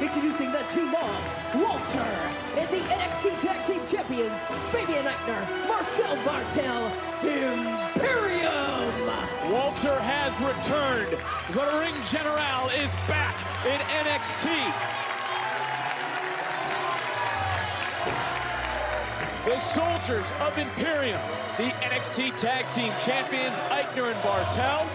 Introducing the team of Walter and the NXT Tag Team Champions, Fabian Aichner, Marcel Barthel, Imperium. Walter has returned. The ring general is back in NXT. The soldiers of Imperium, the NXT Tag Team Champions, Aichner and Barthel.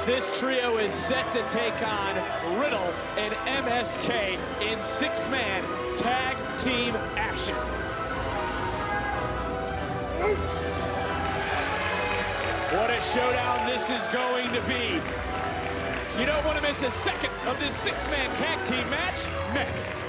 As this trio is set to take on Riddle and MSK in six-man tag team action. What a showdown this is going to be. You don't want to miss a second of this six-man tag team match next.